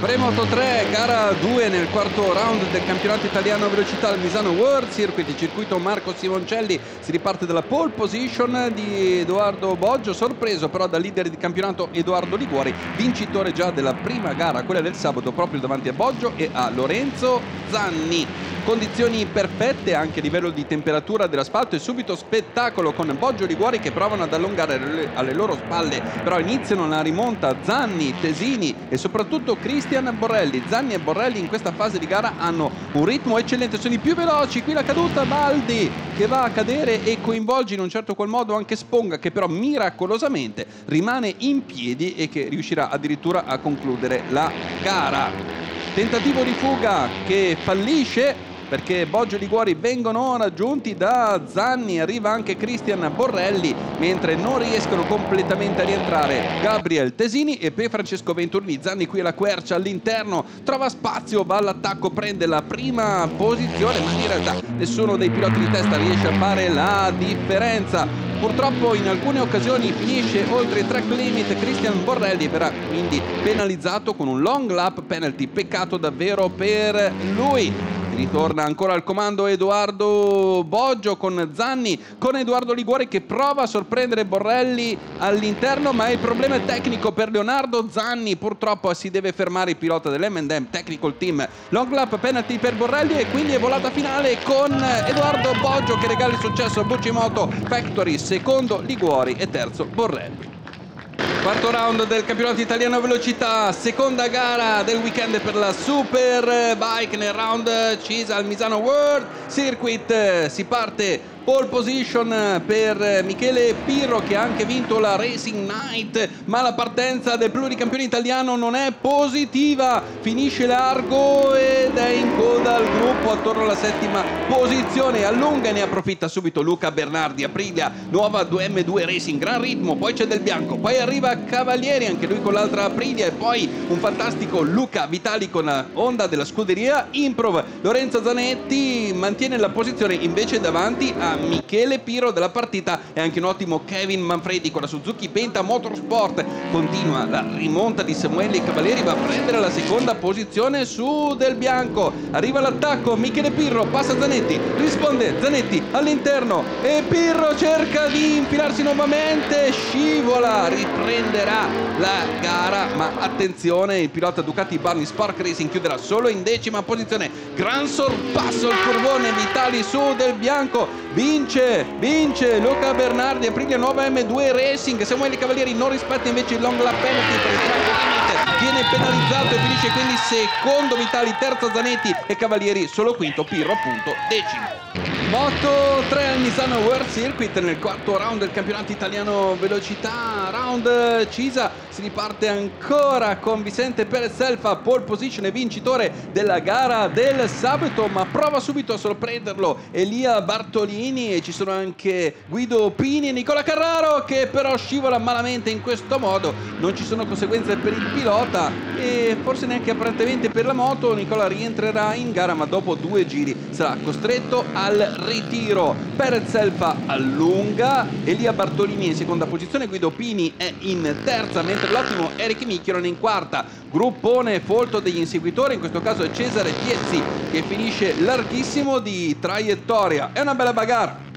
Premoto 3, gara 2 nel quarto round del campionato italiano velocità al Misano World Circuit, circuito Marco Simoncelli, si riparte dalla pole position di Edoardo Boggio, sorpreso però dal leader di campionato Edoardo Liguori, vincitore già della prima gara, quella del sabato proprio davanti a Boggio e a Lorenzo Zanni. Condizioni perfette anche a livello di temperatura dell'asfalto e subito spettacolo con Boggio Liguori che provano ad allungare alle loro spalle, però iniziano la rimonta Zanni, Tesini e soprattutto Cristian Borrelli. Zanni e Borrelli in questa fase di gara hanno un ritmo eccellente, sono i più veloci, qui la caduta Baldi che va a cadere e coinvolge in un certo qual modo anche Sponga che però miracolosamente rimane in piedi e che riuscirà addirittura a concludere la gara. Tentativo di fuga che fallisce perché Boggio e Liguori vengono raggiunti da Zanni, arriva anche Cristian Borrelli, mentre non riescono completamente a rientrare Gabriel Tesini e poi Francesco Venturini. Zanni qui alla quercia all'interno, trova spazio, va all'attacco, prende la prima posizione, ma in realtà nessuno dei piloti di testa riesce a fare la differenza. Purtroppo in alcune occasioni finisce oltre il track limit Cristian Borrelli verrà quindi penalizzato con un long lap penalty. Peccato davvero per lui. Ritorna ancora al comando Edoardo Boggio con Zanni, con Edoardo Liguori che prova a sorprendere Borrelli all'interno, ma il problema è tecnico per Leonardo Zanni. Purtroppo si deve fermare il pilota dell'M&M Technical Team. Long lap penalty per Borrelli e quindi è volata finale con Edoardo Boggio che regala il successo a Bucimoto Factory, secondo Liguori e terzo Borrelli. Quarto round del campionato italiano velocità, seconda gara del weekend per la Super Bike nel round Cisa al Misano World Circuit. Si parte Pole position per Michele Pirro che ha anche vinto la Racing Night, ma la partenza del pluricampione italiano non è positiva. Finisce largo ed è in coda al gruppo attorno alla settima posizione. Allunga e ne approfitta subito Luca Bernardi. Aprilia, nuova 2M2 Racing, gran ritmo. Poi c'è Del Bianco, poi arriva Cavalieri, anche lui con l'altra Aprilia. E poi un fantastico Luca Vitali con Honda della scuderia Improv. Lorenzo Zanetti mantiene la posizione invece davanti a Michele Piro della partita e anche un ottimo Kevin Manfredi con la Suzuki Penta Motorsport. Continua la rimonta di Samuele Cavalieri, va a prendere la seconda posizione su Del Bianco. Arriva l'attacco, Michele Pirro passa Zanetti, risponde Zanetti all'interno e Pirro cerca di infilarsi nuovamente, scivola, riprenderà la gara, ma attenzione, il pilota Ducati Barney Spark Racing chiuderà solo in decima posizione. Gran sorpasso il curvone Vitali su Del Bianco, vince, vince Luca Bernardi, Aprilia nuova M2 Racing, Samuele Cavalieri non rispetta invece il long lap penalty per il viene penalizzato e finisce quindi secondo Vitali, terzo Zanetti e Cavalieri solo quinto, Pirro appunto decimo. Moto 3 al Misano World Circuit nel quarto round del campionato italiano velocità, round Cisa, si riparte ancora con Vicente Perez Selfa, pole position e vincitore della gara del sabato, ma prova subito a sorprenderlo Elia Bartolini e ci sono anche Guido Pini e Nicola Carraro che però scivola malamente in questo modo, non ci sono conseguenze per il pilota e forse neanche apparentemente per la moto, Nicola rientrerà in gara ma dopo due giri sarà costretto al ritiro. Perez Elfa allunga, Elia Bartolini in seconda posizione, Guido Pini è in terza, mentre l'ottimo Eric Michelon è in quarta. Gruppone folto degli inseguitori, in questo caso è Cesare Piezzi che finisce larghissimo di traiettoria. È una bella bagarre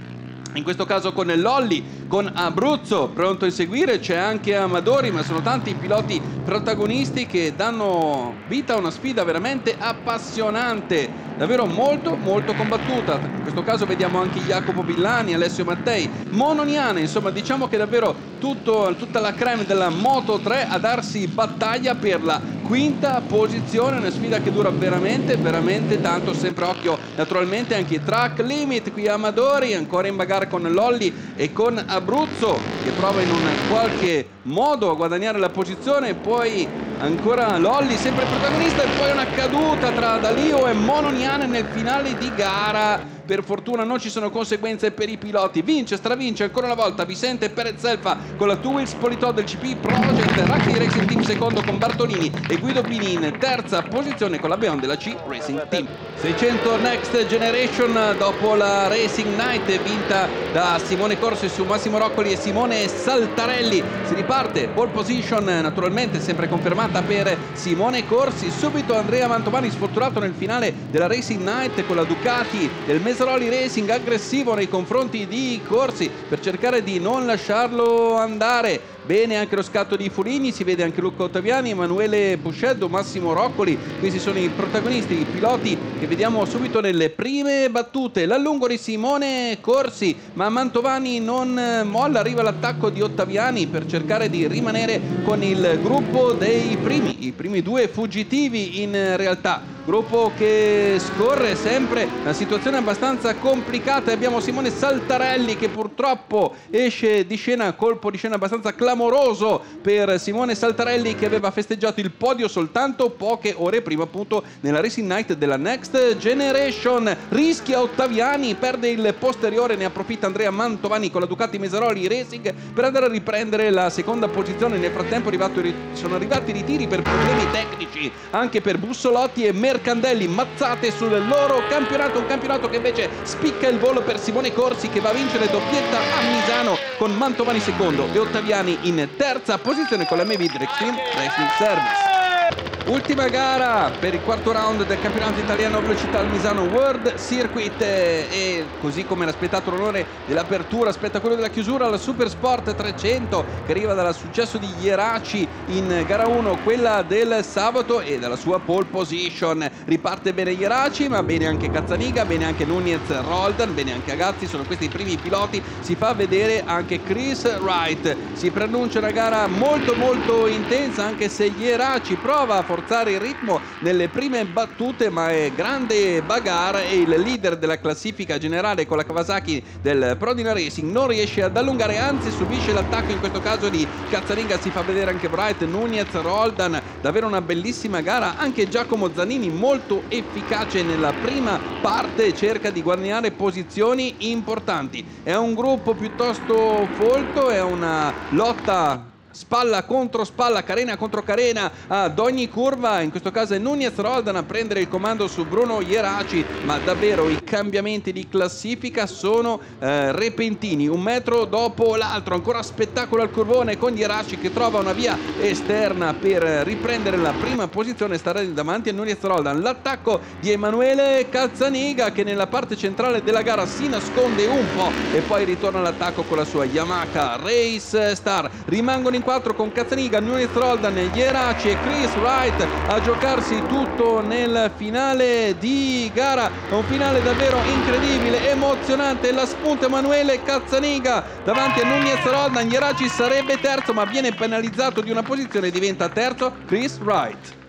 in questo caso con Lolli, con Abruzzo pronto a inseguire, c'è anche Amadori, ma sono tanti i piloti protagonisti che danno vita a una sfida veramente appassionante, davvero molto molto combattuta. In questo caso vediamo anche Jacopo Villani, Alessio Mattei, Mononiane, insomma diciamo che davvero tutto, tutta la creme della Moto 3 a darsi battaglia per la quinta posizione, una sfida che dura veramente, veramente tanto, sempre occhio naturalmente anche i track limit, qui Amadori. Ancora in bagarre con Lolli e con Abruzzo che prova in un qualche modo a guadagnare la posizione, poi ancora Lolli sempre protagonista e poi una caduta tra Dalio e Mononiane nel finale di gara per fortuna non ci sono conseguenze per i piloti. Vince, stravince ancora una volta Vicente Perez Elfa con la 2 Wheels Politò del CP Project, Racchi Racing Team secondo con Bartolini e Guido Bini in terza posizione con la Beyond della C Racing Team. 600 Next Generation dopo la Racing Night vinta da Simone Corsi su Massimo Roccoli e Simone Saltarelli. Si riparte, pole position naturalmente sempre confermata per Simone Corsi. Subito Andrea Mantovani sfortunato nel finale della Racing Night con la Ducati del Mesaroli Racing aggressivo nei confronti di Corsi per cercare di non lasciarlo andare. Bene anche lo scatto di Fulini, si vede anche Luca Ottaviani, Emanuele Busceddo, Massimo Roccoli. Questi sono i protagonisti, i piloti che vediamo subito nelle prime battute. L'allungo di Simone Corsi, ma Mantovani non molla, arriva l'attacco di Ottaviani per cercare di rimanere con il gruppo dei primi, i primi due fuggitivi in realtà gruppo che scorre sempre una situazione abbastanza complicata abbiamo Simone Saltarelli che purtroppo esce di scena colpo di scena abbastanza clamoroso per Simone Saltarelli che aveva festeggiato il podio soltanto poche ore prima appunto nella Racing Night della Next Generation. Rischia Ottaviani perde il posteriore ne approfitta Andrea Mantovani con la Ducati Mesaroli Racing per andare a riprendere la seconda posizione. Nel frattempo sono arrivati i ritiri per problemi tecnici anche per Bussolotti e Mer Mercandelli mazzate sul loro campionato, un campionato che invece spicca il volo per Simone Corsi che va a vincere doppietta a Misano con Mantovani secondo e Ottaviani in terza posizione con la Mevid Racing Service. Ultima gara per il quarto round del campionato italiano velocità al Misano World Circuit. E così come era aspettato l'onore dell'apertura aspetta quello della chiusura la Super Sport 300 che arriva dal successo di Ieraci in gara 1 quella del sabato e dalla sua pole position. Riparte bene Ieraci ma bene anche Cazzaniga bene anche Nunez Roldan bene anche Agazzi sono questi i primi piloti. Si fa vedere anche Chris Wright. Si preannuncia una gara molto molto intensa anche se Ieraci prova a forzare il ritmo nelle prime battute ma è grande bagarre e il leader della classifica generale con la Kawasaki del Prodina Racing non riesce ad allungare anzi subisce l'attacco in questo caso di Cazzaringa. Si fa vedere anche Bright, Nunez, Roldan. Davvero una bellissima gara. Anche Giacomo Zanini molto efficace nella prima parte cerca di guadagnare posizioni importanti. È un gruppo piuttosto folto è una lotta spalla contro spalla, carena contro carena ad ogni curva, in questo caso è Nunez Roldan a prendere il comando su Bruno Ieraci, ma davvero i cambiamenti di classifica sono eh, repentini, un metro dopo l'altro, ancora spettacolo al curvone con Ieraci che trova una via esterna per riprendere la prima posizione, stare davanti a Nunez Roldan, l'attacco di Emanuele Calzaniga che nella parte centrale della gara si nasconde un po' e poi ritorna all'attacco con la sua Yamaha Race Star, rimangono in 4 con Cazzaniga, Nunez Roldan, Ieraci e Chris Wright a giocarsi tutto nel finale di gara. Un finale davvero incredibile, emozionante. La spunta Emanuele Cazzaniga davanti a Nunez Roldan. Ieraci sarebbe terzo ma viene penalizzato di una posizione, diventa terzo Chris Wright.